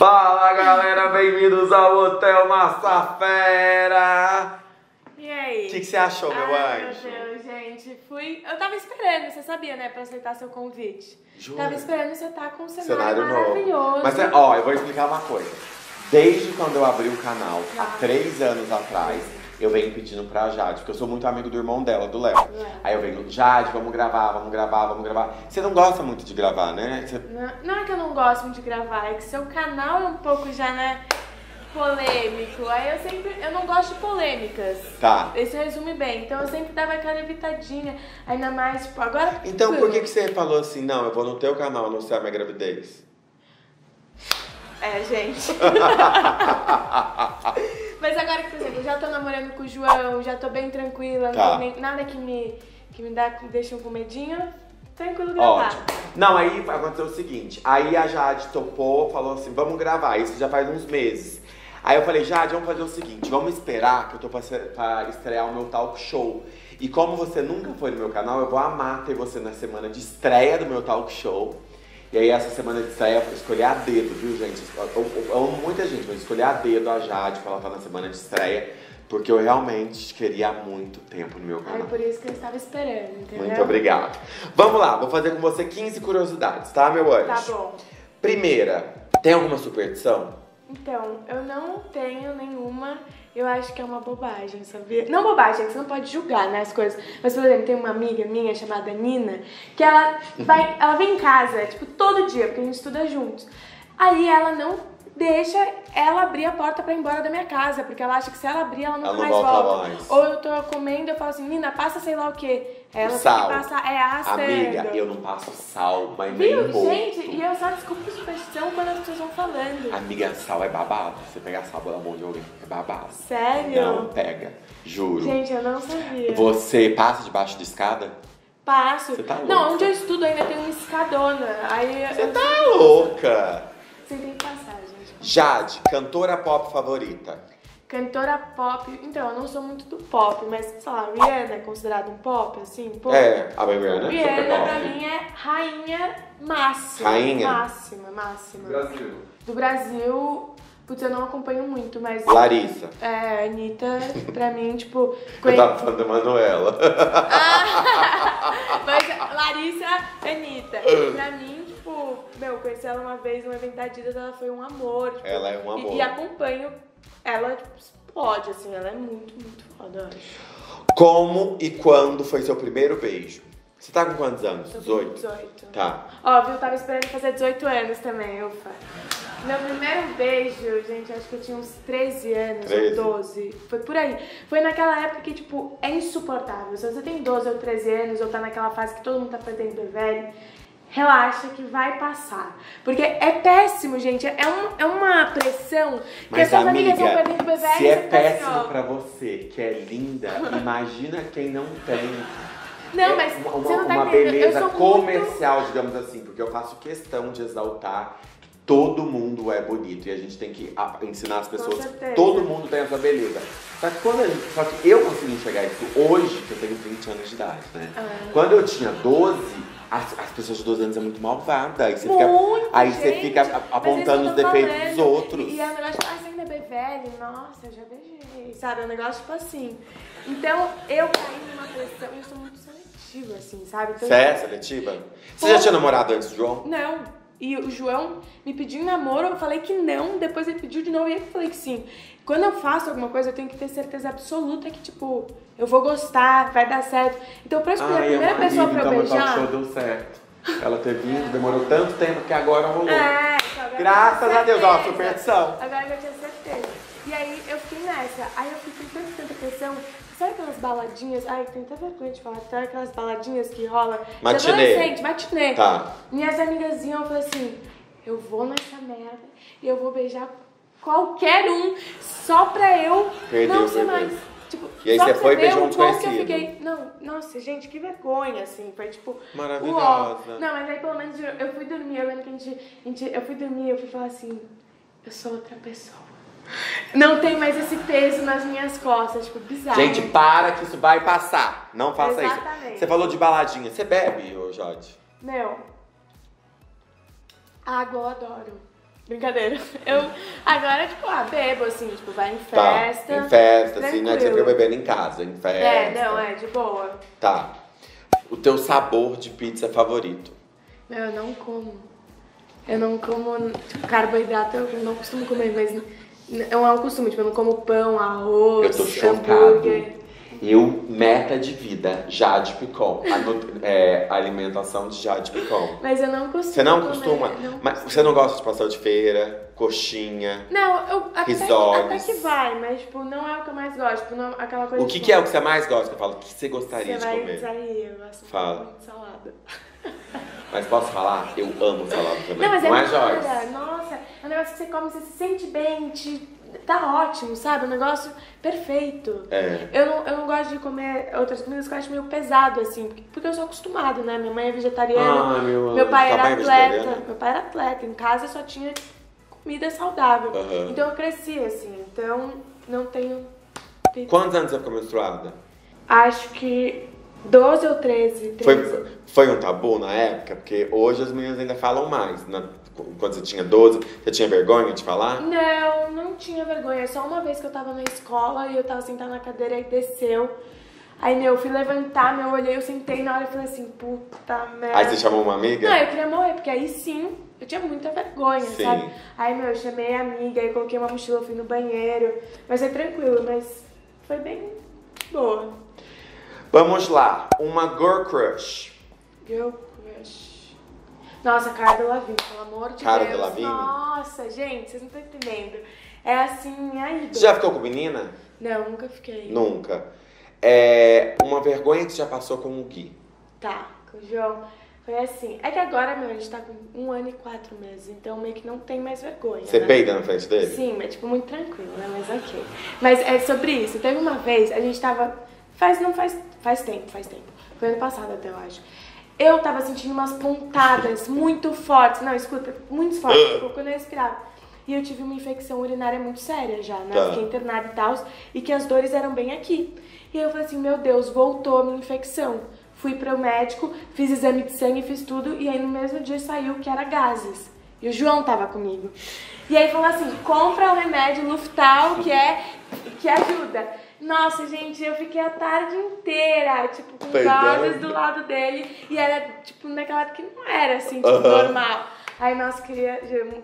Fala galera, bem-vindos ao Hotel Massafera! E aí? O que, que você achou, meu Ai, anjo? Meu Deus, gente, fui. Eu tava esperando, você sabia, né, pra aceitar seu convite. Jura? Tava esperando você estar com um cenário, Cenário maravilhoso. novo. Mas, é, ó, eu vou explicar uma coisa. Desde quando eu abri o canal, há três anos atrás, eu venho pedindo pra Jade, porque eu sou muito amigo do irmão dela, do Léo. Léo. Aí eu venho, Jade, vamos gravar, vamos gravar, vamos gravar. Você não gosta muito de gravar, né? Você- Não, não é que eu não gosto muito de gravar, é que seu canal é um pouco já, né, polêmico. Aí eu sempre. Eu não gosto de polêmicas. Tá. Isso resume bem. Então eu sempre dava aquela evitadinha. Ainda mais, tipo, agora. Então por que, que você falou assim, não, eu vou no teu canal anunciar minha gravidez? É, gente. Mas agora que, por exemplo, eu já tô namorando com o João, já tô bem tranquila, não Tá. tem nem- nada que me, que me dá, que me deixa com medinho, tranquilo gravar. Ótimo. Não, aí aconteceu o seguinte. Aí a Jade topou, falou assim, vamos gravar. Isso já faz uns meses. Aí eu falei, Jade, vamos fazer o seguinte, vamos esperar que eu tô pra, pra estrear o meu talk show. E como você nunca foi no meu canal, eu vou amar ter você na semana de estreia do meu talk show. E aí essa semana de estreia escolher a dedo, viu, gente? Eu, eu- eu amo muita gente, mas escolher a dedo a Jade pra ela estar na semana de estreia. Porque eu realmente queria há muito tempo no meu canal. por isso que eu estava esperando, entendeu? Muito obrigado. Vamos lá, vou fazer com você 15 curiosidades, tá, meu anjo? Tá bom. Primeira, tem alguma superstição? Então, eu não tenho nenhuma, eu acho que é uma bobagem, sabia? Não bobagem, é que você não pode julgar, né, as coisas. Mas, por exemplo, tem uma amiga minha chamada Nina, que ela vai, ela vem em casa, tipo, todo dia, porque a gente estuda juntos. Aí ela não deixa ela abrir a porta pra ir embora da minha casa, porque ela acha que se ela abrir, ela nunca Ela mais volta volta. mais. Ou eu tô comendo, eu falo assim, Nina, passa sei lá o quê. Ela Sal. tem que passar, é arrastando. Amiga, eu não passo sal, mas nem Viu, um pouco. gente? E eu só desculpo superstição quando as pessoas vão falando. Amiga, sal é babado. Você pegar sal pela mão de alguém, é babado. Sério? Não pega, juro. Gente, eu não sabia. Você passa debaixo de escada? Passo. Você tá não, louca. onde eu estudo ainda tem uma escadona. Aí Você eu tá louca! Você tem que passar, gente. Jade, cantora pop favorita. Cantora pop. Então, eu não sou muito do pop, mas, sei lá, Rihanna é considerada um pop, assim? Um pouco? É, a Rihanna é super Rihanna, pra pop. mim, é rainha máxima. Rainha? Máxima, máxima. Brasil. Do Brasil, putz, eu não acompanho muito, mas. Larissa. É, Anitta, pra mim, tipo. Eu tava falando da Manuela. Mas Larissa Anitta. Pra mim, tipo, meu, conheci ela uma vez num evento da Adidas, ela foi um amor. tipo, Ela é um amor. E, e acompanho ela, explode, assim, ela é muito, muito foda, eu acho. Como e quando foi seu primeiro beijo? Você tá com quantos anos? Tô com 18? 18. Tá. Óbvio, eu tava esperando fazer 18 anos também, ufa. Meu primeiro beijo, gente, acho que eu tinha uns 13 anos 13. ou 12. Foi por aí. Foi naquela época que, tipo, é insuportável. Se você tem 12 ou 13 anos ou tá naquela fase que todo mundo tá pretendendo ser velho, relaxa que vai passar. Porque é péssimo, gente. É, um, é uma pressão que Mas as suas amiga, amigas vão perdendo bebê se e é você fica assim, péssimo ó. pra você, que é linda, imagina quem não tem. Não, É mas uma, você não tá uma beleza sou muito... comercial, digamos assim, porque eu faço questão de exaltar que todo mundo é bonito e a gente tem que ensinar as pessoas que todo mundo tem a sua beleza. Só que, quando gente, só que eu consegui enxergar isso hoje, que eu tenho 20 anos de idade, né? Ah. Quando eu tinha 12, as, as pessoas de 12 anos é muito malvada. Aí você Muito, fica, aí você fica apontando os defeitos falando. dos outros. E, e é um negócio, ah, você ainda é bem velho? Nossa, eu já beijei, sabe? É um negócio tipo assim. Então, eu caí numa pressão, eu sou muito seletiva, assim, sabe? Então, Você é seletiva? Você já tinha namorado antes do João? Não. E o João me pediu em namoro, eu falei que não, depois ele pediu de novo e eu falei que sim. Quando eu faço alguma coisa, eu tenho que ter certeza absoluta que, tipo, eu vou gostar, vai dar certo. Então, pra escolher a Ai, é primeira pessoa amiga, pra eu então talk beijar. show deu certo. Ela ter vindo, demorou tanto tempo que agora rolou. É, então agora Graças a Deus, ó, superstição. Agora eu já tinha certeza. E aí eu fiquei nessa. Aí eu fiquei com tanta pressão. Sabe aquelas baladinhas? Ai, tem até vergonha de falar. Sabe aquelas baladinhas que rola? Matinê. adolescente, matinê. Tá. Minhas amigas iam, falei assim, eu vou nessa merda e eu vou beijar qualquer um só pra eu Perdeu não ser mais. Tipo, E aí você foi e o um que eu desconhecido. fiquei. Não, nossa, gente, que vergonha, assim. Foi tipo. Maravilhosa. uó. Não, mas aí pelo menos eu, eu fui dormir, eu lembro que a gente, a gente. Eu fui dormir, eu fui falar assim, eu sou outra pessoa. Não tem mais esse peso nas minhas costas, tipo, bizarro. Gente, para que isso vai passar. Não faça Exatamente. isso. Você falou de baladinha. Você bebe, ô Jode? Meu, água eu adoro. Brincadeira. Eu agora, tipo, ah, bebo, assim, tipo, vai em Tá, festa. em festa, assim, não é que você tranquilo. fica bebendo em casa, em festa. É, não, é, de boa. Tá. O teu sabor de pizza favorito? Meu, eu não como. Eu não como, tipo, carboidrato, eu não costumo comer, mas é um costume, tipo, eu não como pão, arroz, Eu tô chocado. hambúrguer. Eu, meta de vida, Jade Picon. A, é, alimentação de Jade Picon. Mas eu não costumo Você não comer, costuma? não Mas costumo. você não gosta de pastel de feira, coxinha? Não, eu até até que vai, mas tipo, não é o que eu mais gosto. Tipo, não, aquela coisa O que, que é o que você mais gosta? Eu falo, o que você gostaria Você de vai comer? sair, eu gosto Fala. muito de salada. Mas posso falar? Eu amo salada também. Não, mas é Joyce? nada. Nossa, é um negócio que você come, você se sente bem, te... tá ótimo, sabe? Um negócio perfeito. É. Eu não, eu não gosto de comer outras comidas que eu acho meio pesado, assim, porque- eu sou acostumada, né? Minha mãe é vegetariana, Ah, meu- meu pai era é atleta, meu pai era atleta, em casa só tinha comida saudável. Aham. Então eu cresci assim, então não tenho. Quantos anos você ficou menstruada? Acho que 12 ou 13. 13. Foi, foi um tabu na época? Porque hoje as meninas ainda falam mais. Na- quando você tinha 12, você tinha vergonha de falar? Não, não tinha vergonha. Só uma vez que eu tava na escola e eu tava sentada na cadeira e desceu. Aí, meu, eu fui levantar, meu, eu olhei, eu sentei na hora e falei assim, puta merda. Aí você chamou uma amiga? Não, eu queria morrer, porque aí sim, eu tinha muita vergonha, Sim. sabe? Aí, meu, eu chamei a amiga, aí coloquei uma mochila, fui no banheiro. Mas foi tranquilo, mas foi bem boa. Vamos lá. Uma girl crush. Girl. Nossa, Cara Delevingne, pelo amor de Cara Deus. Delevingne? Nossa, gente, vocês não estão entendendo. É assim, ídola. Você já ficou com menina? Não, nunca fiquei. Nunca. É uma vergonha que você já passou com o Gui. Tá, com o João. Foi assim. É que agora, meu, a gente tá com um ano e quatro meses, então meio que não tem mais vergonha. Você né? peida na frente dele? Sim, mas tipo, muito tranquilo, né? Mas ok. Mas é sobre isso. Teve uma vez, a gente tava. Faz, não faz. Faz tempo, faz tempo. Foi ano passado até, eu acho. Eu tava sentindo umas pontadas muito fortes. Não, escuta, muito fortes, tipo, quando eu respirava. E eu tive uma infecção urinária muito séria já, né? Tá. Fiquei internada e tal. E que as dores eram bem aqui. E eu falei assim, meu Deus, voltou a minha infecção. Fui pro médico, fiz exame de sangue, fiz tudo. E aí no mesmo dia saiu que era gases. E o João tava comigo. E aí falou assim, compra o remédio Luftal, que é que ajuda. Nossa, gente, eu fiquei a tarde inteira, tipo, com gases do lado dele. E era, tipo, naquela época que não era, assim, tipo, Aham. normal. Aí, nossa, queria...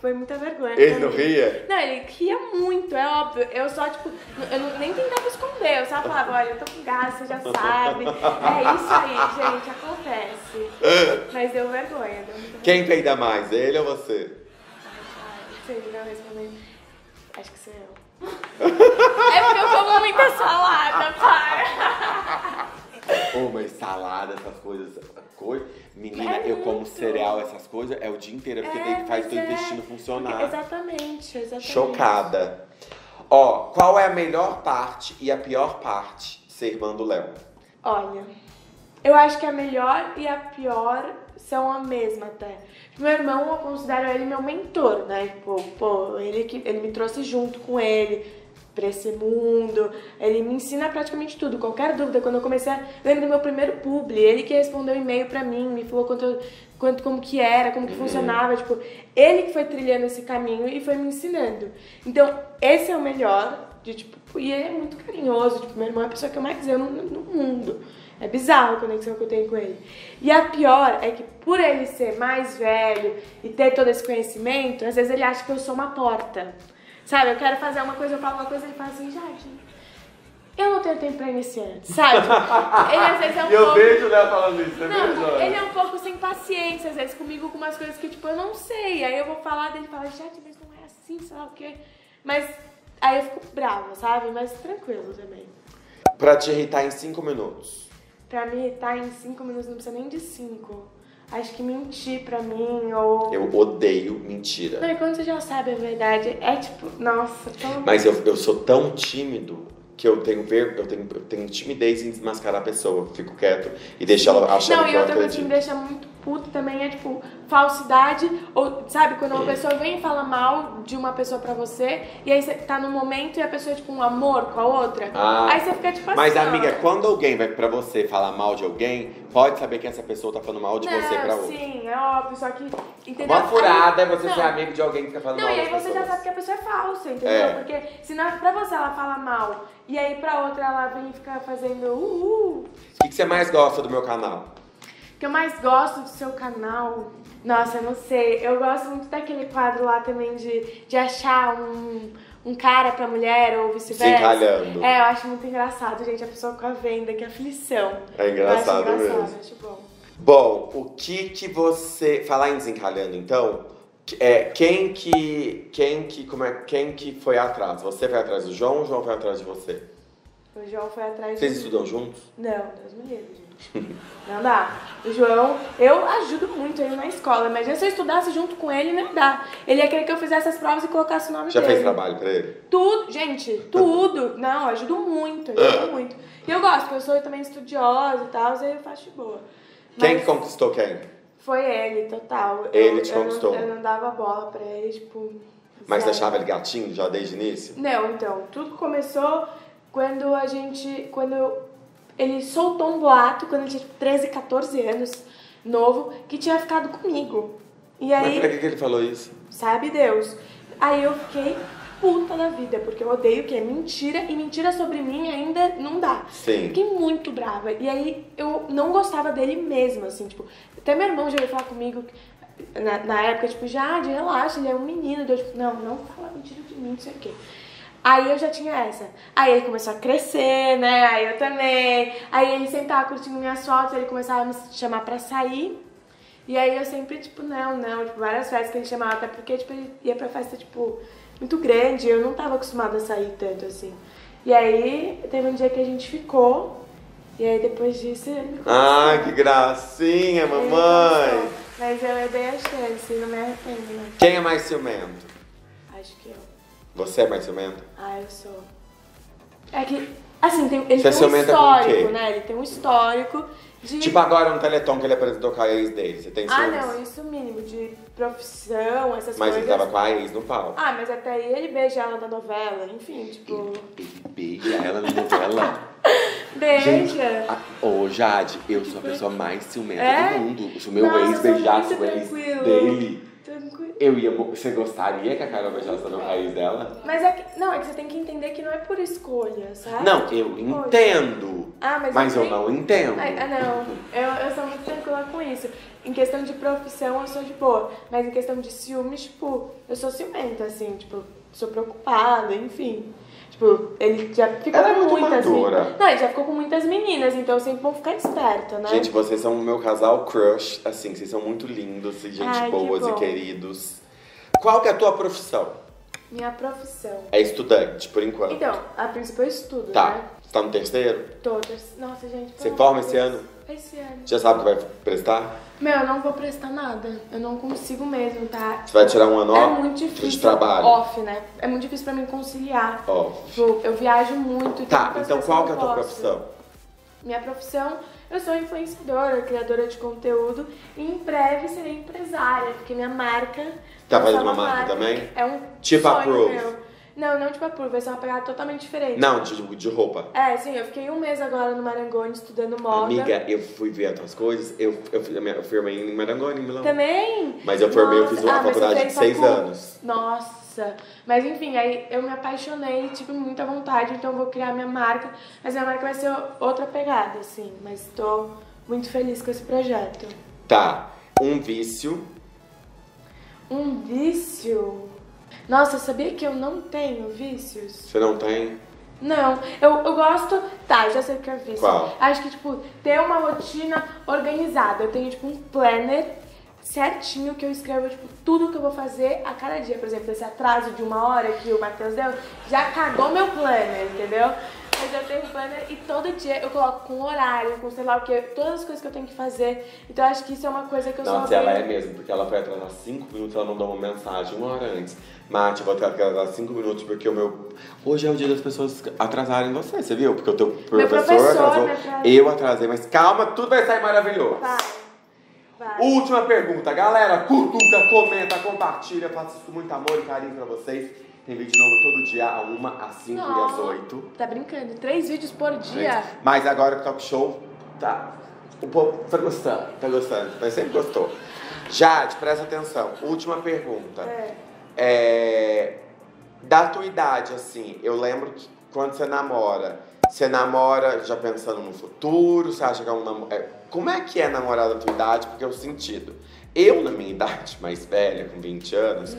Foi muita vergonha. Ele não ria? Não, ele ria muito, é óbvio. Eu só, tipo, eu não- nem tentava esconder. Eu só falava, olha, eu tô com gás, você já sabe. É isso aí, gente, acontece. Mas deu vergonha, deu muita Quem peida mais, ele ou você? Ai, sei, não respondendo. Acho que sou eu. é porque eu muita salada, pai. Uma salada, essas coisas. Coi... Menina, É eu como muito. cereal, essas coisas, é o dia inteiro, porque daí faz mas teu é- intestino funcionar. Exatamente, exatamente. Chocada. Ó, qual é a melhor parte e a pior parte ser irmã do Léo? Olha, eu acho que a melhor e a pior são a mesma até. Meu irmão, eu considero ele meu mentor, né? Tipo, pô, ele, que, ele me trouxe junto com ele pra esse mundo. Ele me ensina praticamente tudo. Qualquer dúvida, quando eu comecei a... Eu lembro do meu primeiro publi, ele que respondeu e-mail pra mim, me falou quanto, quanto, como que era, como que funcionava. Tipo, ele que foi trilhando esse caminho e foi me ensinando. Então, esse é o melhor. De, tipo, e ele é muito carinhoso. Tipo, meu irmão é a pessoa que eu mais amo no mundo. É bizarro a conexão que eu tenho com ele. E a pior é que por ele ser mais velho e ter todo esse conhecimento, às vezes ele acha que eu sou uma porta. Sabe, eu quero fazer uma coisa, eu falo uma coisa, ele fala assim, Jade, eu não tenho tempo pra iniciante, sabe? ele às vezes é um pouco... o Léo falando isso, você Não, ele é um pouco sem paciência, às vezes, comigo com umas coisas que, tipo, eu não sei. Aí eu vou falar dele e fala, Jade, mas não é assim, sei lá o quê. Mas aí eu fico brava, sabe? Mas tranquilo também. Pra te irritar em 5 minutos. Pra me irritar em cinco minutos não precisa nem de cinco. Acho que mentir pra mim ou. Eu odeio mentira. Não, e quando você já sabe a verdade, é tipo, nossa, tão. Mas eu, eu sou tão tímido que eu tenho, ver, eu, tenho, eu tenho timidez em desmascarar a pessoa. Fico quieto e deixo ela Não, que e eu outra coisa que me deixa muito puta também é, tipo, falsidade. Ou, sabe, quando uma pessoa vem e fala mal de uma pessoa pra você, e aí você tá no momento e a pessoa é, tipo, um amor com a outra. Ah, aí você fica, tipo, Mas, assim. ó. amiga, quando alguém vai pra você falar mal de alguém, pode saber que essa pessoa tá falando mal de não, você pra outra. Sim, é óbvio, só que. Entendeu? Uma furada é você não. ser amigo de alguém que fica falando Não, mal e aí você já pessoas. sabe que a pessoa é falsa, entendeu? É. Porque se na, pra você ela fala mal e aí pra outra ela vem e fica fazendo uhul. O que, que você mais gosta do meu canal? Que eu mais gosto do seu canal, nossa, eu não sei. Eu gosto muito daquele quadro lá também de, de achar um, um cara pra mulher ou vice-versa. Encalhando. É, eu acho muito engraçado, gente, a pessoa com a venda, que aflição. É engraçado eu acho engraçado, mesmo. acho bom. Bom, o que que você... Falar em desencalhando, então... É, quem que... Quem que... Como é, quem que foi atrás? Você foi atrás do João ou o João foi atrás de você? O João foi atrás Vocês de estudam juntos? Não, Deus me livre, gente. Não dá. O João, eu ajudo muito ele na escola. Imagina se eu estudasse junto com ele, não dá. Ele ia querer que eu fizesse as provas e colocasse o nome Já dele. fez trabalho pra ele? Tudo, gente, tudo. Não, eu ajudo muito, eu ajudo muito. E eu gosto, porque eu sou também estudiosa e tal, aí eu faço de boa. Quem Mas que conquistou quem? Foi ele, total. Ele eu, te eu não- conquistou? Eu não dava bola pra ele, tipo. Mas achava ele gatinho já desde o início? Não, então, tudo começou quando a gente. Quando ele soltou um boato, quando ele tinha tipo, 13, 14 anos, novo, que tinha ficado comigo. E Mas aí, pra que, que ele falou isso? sabe Deus? Aí eu fiquei puta da vida, porque eu odeio que é mentira, e mentira sobre mim ainda não dá. Sim. Fiquei muito brava. E aí eu não gostava dele mesmo, assim, tipo, até meu irmão já veio falar comigo na, na época, tipo, já, de relaxa, ele é um menino. Eu, tipo, não, não fala mentira de mim, não sei o quê. Aí eu já tinha essa. Aí ele começou a crescer, né? Aí eu também. Aí ele sempre tava curtindo minhas fotos, ele começava a me chamar pra sair. E aí eu sempre, tipo, não, não, tipo, várias festas que ele chamava, até porque, tipo, ele ia pra festa, tipo, muito grande, eu não tava acostumada a sair tanto, assim. E aí, teve um dia que a gente ficou, e aí depois disso ele me Ai, que gracinha, mamãe! Mas eu, eu dei a chance, não me arrependo, né? Quem é mais ciumento? Acho que eu. Você é mais ciumento? Ah, eu sou. É que, assim, tem, ele Você tem um histórico, né? Ele tem um histórico de... Tipo agora no Teleton que ele apresentou com a ex dele. Você tem ah, ciúmes? não, isso mínimo, de profissão, essas Mas ele coisas. tava com a ex no pau. Ah, mas até aí ele beija ela na novela, enfim, tipo... Ele beija ela na novela. Beija! Ah, Ô, Jade, eu sou a pessoa mais ciumenta É? do mundo. Se o meu Nossa, ex beijasse o ex tranquilo. dele, Tranquilo. eu ia. Você gostaria que a Carol beijasse a ex dela? Mas é que, não, é que você tem que entender que não é por escolha, sabe? Não, eu Poxa. entendo. Ah, mas, Mas eu também- não entendo. Ah, não, eu, eu sou muito tranquila com isso. Em questão de profissão, eu sou de boa. Mas em questão de ciúmes, tipo, eu sou ciumenta, assim, tipo, sou preocupada, enfim. Tipo, ele já ficou Ela é com muito muitas madura. meninas. Não, ele já ficou com muitas meninas, então sempre vou ficar esperta, né? Gente, vocês são o meu casal crush, assim, vocês são muito lindos e gente Ai, que boas e bom. queridos. Qual que é a tua profissão? Minha profissão. É estudante, por enquanto. Então, a princípio eu estudo, tá. né? Você tá no terceiro? Todas. Nossa, gente. Você forma de esse Deus. ano? Esse ano. Já sabe que vai prestar? Meu, eu não vou prestar nada. Eu não consigo mesmo, tá? Você vai tirar um ano É off muito difícil. de trabalho? Off, né? É muito difícil pra mim conciliar. Ó. Tipo, eu viajo muito. Tá, então qual eu que é a tua profissão? Minha profissão, eu sou influenciadora, criadora de conteúdo e em breve serei empresária, porque minha marca. Tá fazendo uma marca também? É um Tipo a Proof. meu. Não, não tipo a Proof, vai ser uma pegada totalmente diferente. Não, de, de roupa. É, sim, eu fiquei um mês agora no Marangoni estudando moda. Amiga, eu fui ver as tuas coisas, eu, eu, eu formei em Marangoni, em Milão. Também? Mas eu formei, eu Nossa, fiz uma ah, faculdade de seis facu- anos. Nossa. Mas enfim, aí eu me apaixonei, tive muita vontade, então eu vou criar minha marca. Mas minha marca vai ser outra pegada, assim. Mas tô muito feliz com esse projeto. Tá, um vício. Um vício? Nossa, sabia que eu não tenho vícios? Você não tem? Não, eu, eu gosto. Tá, já sei o que é vício. Qual? Acho que, tipo, ter uma rotina organizada. Eu tenho, tipo, um planner certinho que eu escrevo, tipo, tudo que eu vou fazer a cada dia. Por exemplo, esse atraso de uma hora que o Matheus deu já cagou meu planner, entendeu? Mas eu tenho um planner e todo dia eu coloco com horário, com sei lá o que, todas as coisas que eu tenho que fazer. Então eu acho que isso é uma coisa que eu Nossa, sou ela bem- é mesmo, porque ela foi atrasar 5 minutos, ela mandou uma mensagem uma hora antes. Mate, vou atrasar 5 minutos porque o meu. Hoje é o dia das pessoas atrasarem você, você viu? Porque o teu professor, professor atrasou. Eu atrasei, mas calma, tudo vai sair maravilhoso. Vai, vai. Última pergunta, galera. Cutuca, comenta, compartilha. Faço isso com muito amor e carinho pra vocês. Tem vídeo novo todo dia, a uma, às 5 e às Nossa. 8. Tá brincando? Três vídeos por dia. Mas agora o talk show tá. O povo tá gostando, tá gostando, mas sempre gostou. Jade, presta atenção. Última pergunta. É. É, da tua idade, assim, eu lembro que quando você namora, você namora já pensando no futuro, você acha que é um namoro. como é que é namorar da tua idade? Porque é o sentido. Eu, na minha idade, mais velha, com 20 anos,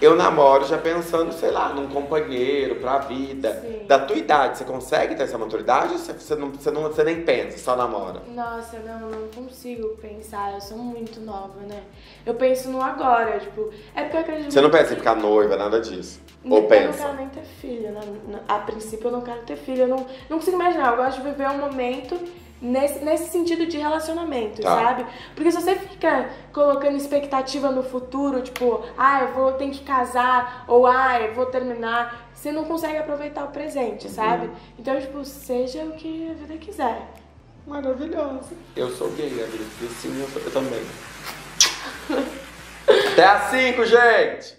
eu namoro já pensando, sei lá, num companheiro pra vida. Sim. Da tua idade, você consegue ter essa maturidade ou você, não, você, não, você nem pensa, só namora? Nossa, não, não consigo pensar. Eu sou muito nova, né? Eu penso no agora, tipo. É porque eu acredito. Você não pensa em ficar noiva, nada disso? Eu Ou não pensa? quero nem ter filho, né? A princípio eu não quero ter filho. Eu não, não consigo imaginar. Eu gosto de viver um momento nesse, nesse sentido de relacionamento, Tá. sabe? Porque se você fica colocando expectativa no futuro, tipo, ah, eu vou ter que casar, ou ah, eu vou terminar, você não consegue aproveitar o Uhum. presente, sabe? Então, tipo, seja o que a vida quiser. Maravilhosa. Eu sou gay, a vida sim, eu, sou- eu também. Até às 5, gente!